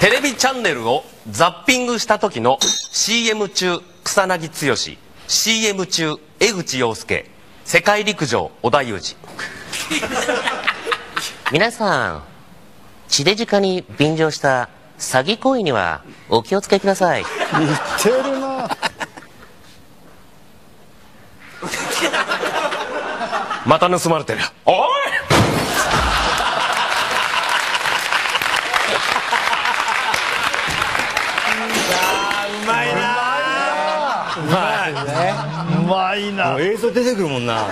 テレビチャンネルをザッピングした時の CM 中草薙剛 CM 中江口洋介世界陸上織田裕二。皆さん地デジ化に便乗した詐欺行為にはお気をつけください。言ってるな。また盗まれてる。おいうまいな。映像出てくるもんな